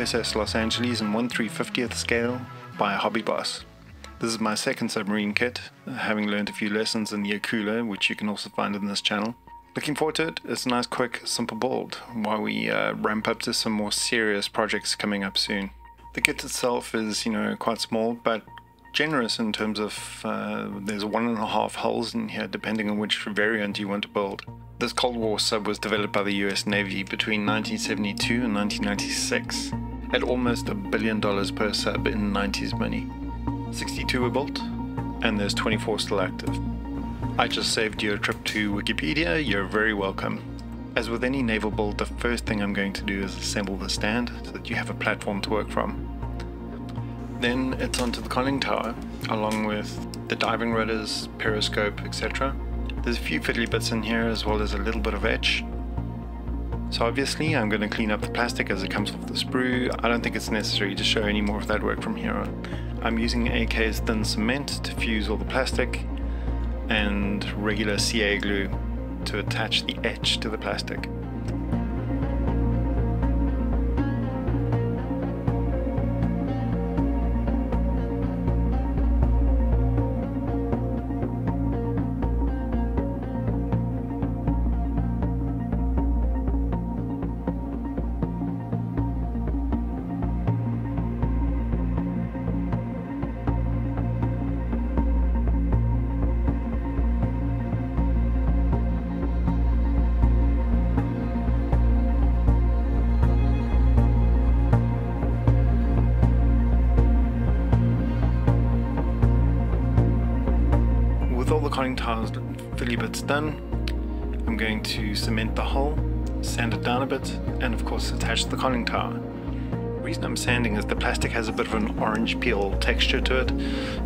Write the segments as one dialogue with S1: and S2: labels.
S1: USS Los Angeles in 1 350th scale by a Hobby Boss. This is my second submarine kit, having learned a few lessons in the Akula, which you can also find in this channel. Looking forward to it. It's a nice, quick, simple build while we uh, ramp up to some more serious projects coming up soon. The kit itself is, you know, quite small, but generous in terms of uh, there's one and a half hulls in here depending on which variant you want to build. This Cold War sub was developed by the US Navy between 1972 and 1996 at almost a billion dollars per sub in 90s money. 62 were built and there's 24 still active. I just saved you a trip to Wikipedia, you're very welcome. As with any naval build, the first thing I'm going to do is assemble the stand so that you have a platform to work from. Then it's onto the conning tower, along with the diving rudders, periscope, etc. There's a few fiddly bits in here as well as a little bit of etch. So obviously I'm going to clean up the plastic as it comes off the sprue. I don't think it's necessary to show any more of that work from here on. I'm using AK's thin cement to fuse all the plastic and regular CA glue to attach the etch to the plastic. Conning tiles fiddly bits done, I'm going to cement the hull, sand it down a bit, and of course attach the conning tower. The reason I'm sanding is the plastic has a bit of an orange peel texture to it,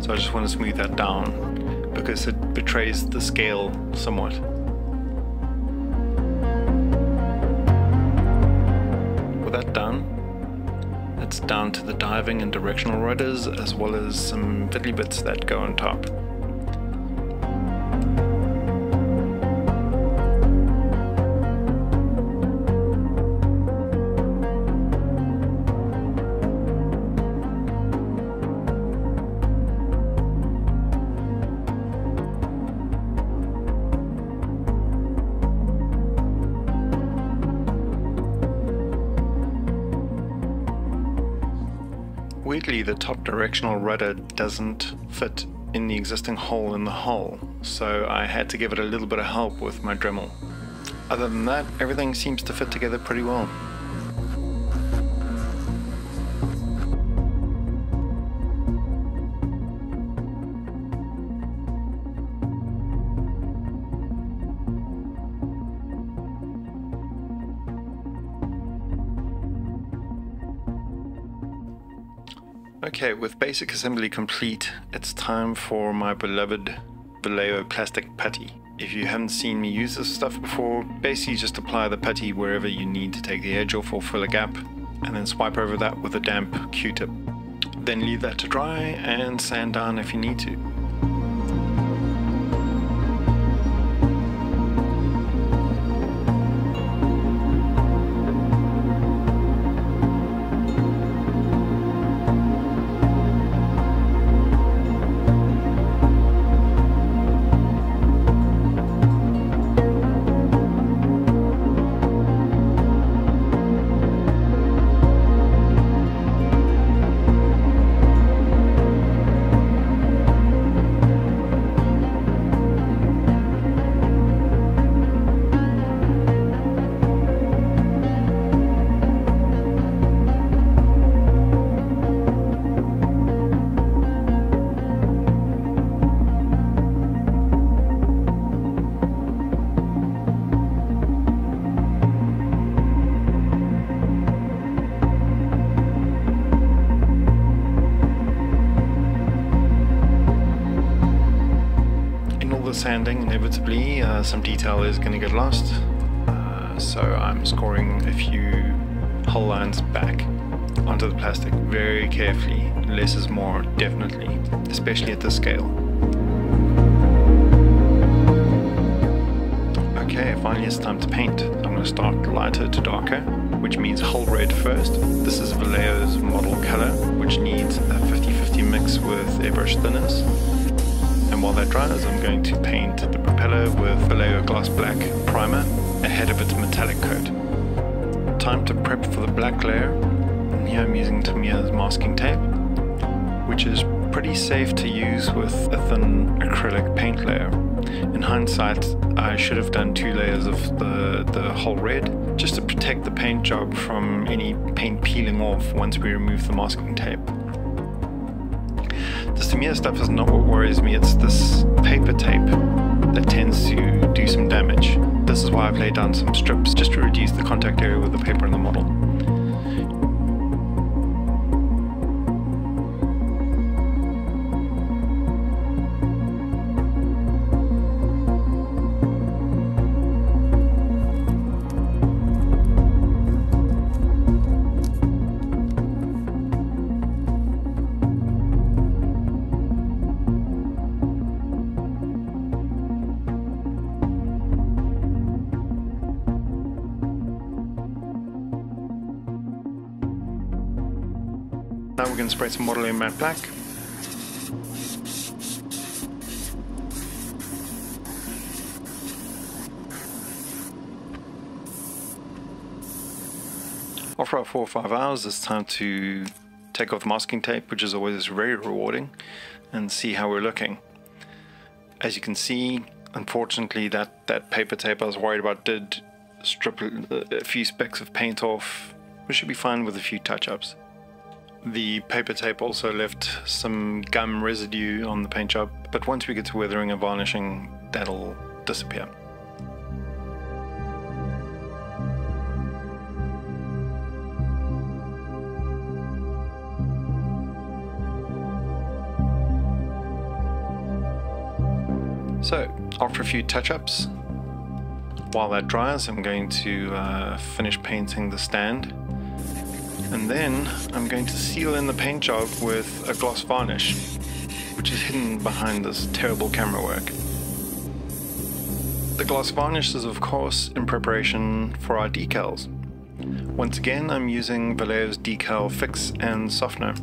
S1: so I just want to smooth that down because it betrays the scale somewhat. With that done, it's down to the diving and directional rudders as well as some fiddly bits that go on top. Weirdly, the top directional rudder doesn't fit in the existing hole in the hull, so I had to give it a little bit of help with my Dremel. Other than that, everything seems to fit together pretty well. Okay, with basic assembly complete, it's time for my beloved Vallejo plastic putty. If you haven't seen me use this stuff before, basically just apply the putty wherever you need to take the edge off or fill a gap, and then swipe over that with a damp Q-tip. Then leave that to dry and sand down if you need to. Sanding, inevitably, uh, some detail is going to get lost. Uh, so I'm scoring a few hull lines back onto the plastic very carefully. Less is more, definitely, especially at this scale. Okay, finally it's time to paint. I'm going to start lighter to darker. which means hull red first. This is Vallejo's model color, which needs a 50-50 mix with airbrush thinners. And while that dries, I'm going to paint the propeller with Vallejo Gloss Black primer ahead of its metallic coat. Time to prep for the black layer. And here I'm using Tamiya's masking tape, which is pretty safe to use with a thin acrylic paint layer. In hindsight, I should have done two layers of the, the hull red, just to protect the paint job from any paint peeling off once we remove the masking tape. Tamiya stuff is not what worries me, it's this paper tape that tends to do some damage. This is why I've laid down some strips just to reduce the contact area with the paper in the model. We're going to spray some Modeling matte black. After about four or five hours, it's time to take off the masking tape, which is always very rewarding, and see how we're looking. As you can see, unfortunately, that, that paper tape I was worried about did strip a, few specks of paint off. We should be fine with a few touch-ups. The paper tape also left some gum residue on the paint job, but once we get to weathering and varnishing, that'll disappear. So, after a few touch-ups, while that dries, I'm going to uh, finish painting the stand and then I'm going to seal in the paint job with a gloss varnish, which is hidden behind this terrible camera work. The gloss varnish is of course in preparation for our decals. Once again I'm using Vallejo's Decal Fix and Softener.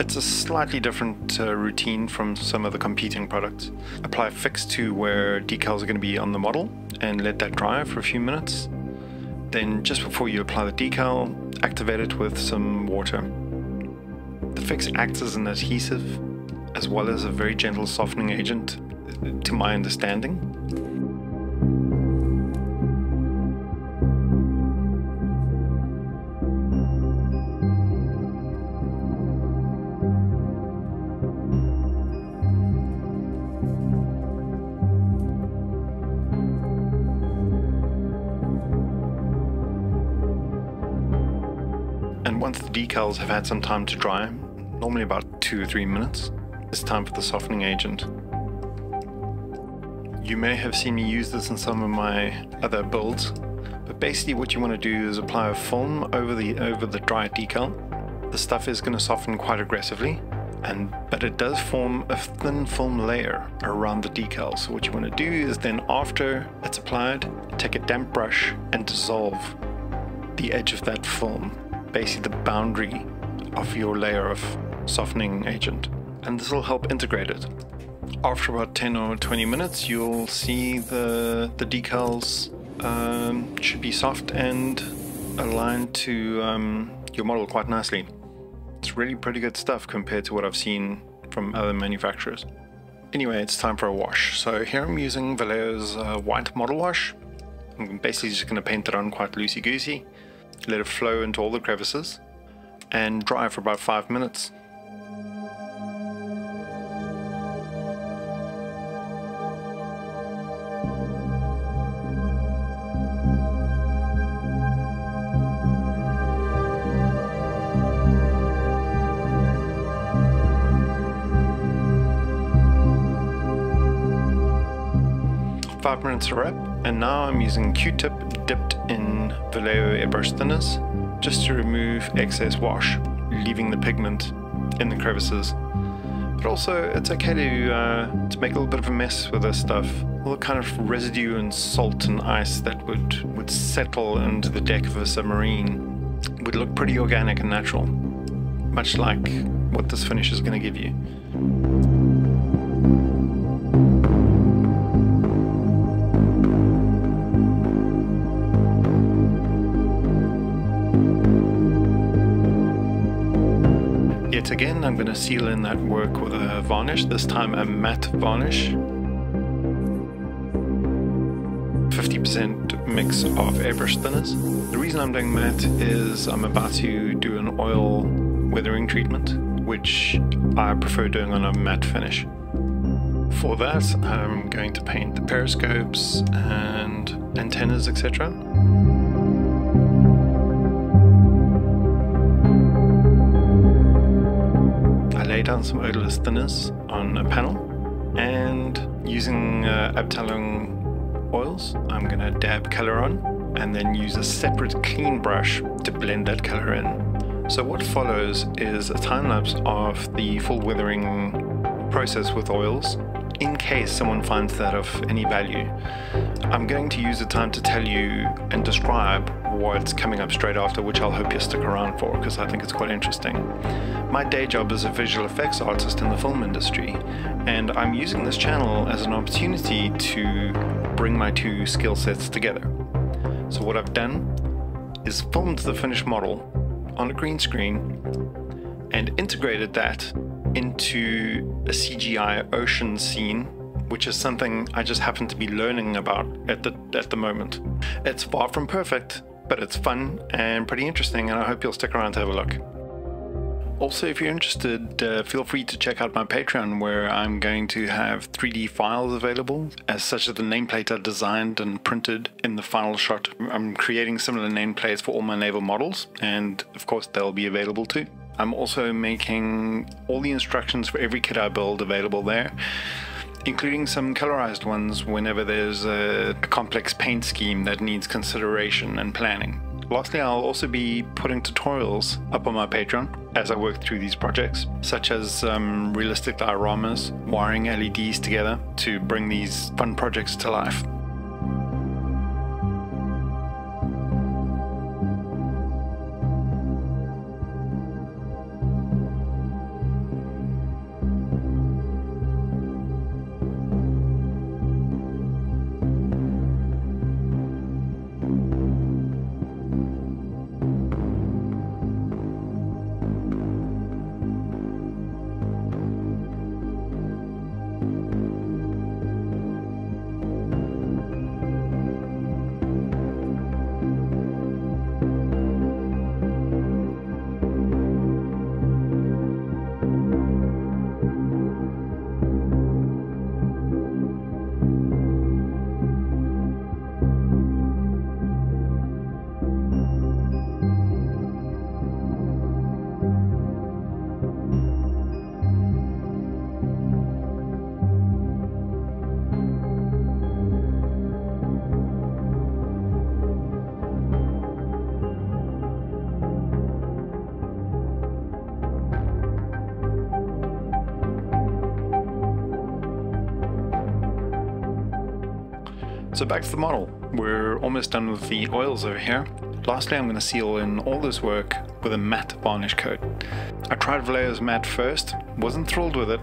S1: It's a slightly different uh, routine from some of the competing products. Apply Fix to where decals are going to be on the model and let that dry for a few minutes. Then just before you apply the decal, activate it with some water. The fix acts as an adhesive as well as a very gentle softening agent to my understanding. Once the decals have had some time to dry, normally about two or three minutes, it's time for the softening agent. You may have seen me use this in some of my other builds, but basically what you want to do is apply a film over the over the dry decal. The stuff is going to soften quite aggressively, and but it does form a thin film layer around the decal. So what you want to do is then after it's applied, take a damp brush and dissolve the edge of that film basically the boundary of your layer of softening agent and this will help integrate it. After about 10 or 20 minutes you'll see the, the decals um, should be soft and aligned to um, your model quite nicely. It's really pretty good stuff compared to what I've seen from other manufacturers. Anyway, it's time for a wash. So here I'm using Vallejo's uh, white model wash. I'm basically just going to paint it on quite loosey-goosey let it flow into all the crevices and dry for about five minutes. Five minutes are up and now I'm using Q-tip dipped in Vallejo airbrush thinners just to remove excess wash, leaving the pigment in the crevices. But also, it's okay to, uh, to make a little bit of a mess with this stuff. All the kind of residue and salt and ice that would, would settle into the deck of a submarine would look pretty organic and natural, much like what this finish is going to give you. Again, I'm going to seal in that work with a varnish, this time a matte varnish. 50% mix of airbrush thinners. The reason I'm doing matte is I'm about to do an oil weathering treatment, which I prefer doing on a matte finish. For that, I'm going to paint the periscopes and antennas, etc. some odorless thinners on a panel and using uh, Abteilung oils I'm gonna dab color on and then use a separate clean brush to blend that color in. So what follows is a time lapse of the full weathering process with oils in case someone finds that of any value. I'm going to use the time to tell you and describe what's coming up straight after, which I'll hope you stick around for because I think it's quite interesting. My day job is a visual effects artist in the film industry, and I'm using this channel as an opportunity to bring my two skill sets together. So, what I've done is filmed the finished model on a green screen and integrated that into a CGI ocean scene, which is something I just happen to be learning about at the at the moment. It's far from perfect, but it's fun and pretty interesting, and I hope you'll stick around to have a look. Also, if you're interested, uh, feel free to check out my Patreon where I'm going to have 3D files available, as such as the nameplate are designed and printed in the final shot. I'm creating similar nameplates for all my naval models, and of course they'll be available too. I'm also making all the instructions for every kit I build available there, including some colorized ones whenever there's a, a complex paint scheme that needs consideration and planning. Lastly, I'll also be putting tutorials up on my Patreon as I work through these projects, such as um, realistic dioramas, wiring LEDs together to bring these fun projects to life. So back to the model. We're almost done with the oils over here. Lastly, I'm going to seal in all this work with a matte varnish coat. I tried Vallejo's matte first, wasn't thrilled with it.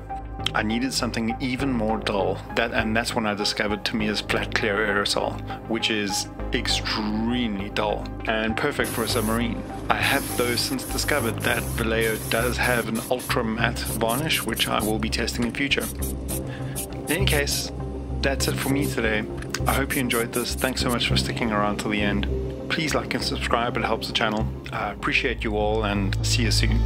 S1: I needed something even more dull, that, and that's when I discovered Tamiya's flat clear aerosol, which is extremely dull and perfect for a submarine. I have though since discovered that Vallejo does have an ultra matte varnish, which I will be testing in future. In any case, that's it for me today. I hope you enjoyed this. Thanks so much for sticking around till the end. Please like and subscribe, it helps the channel. I appreciate you all and see you soon.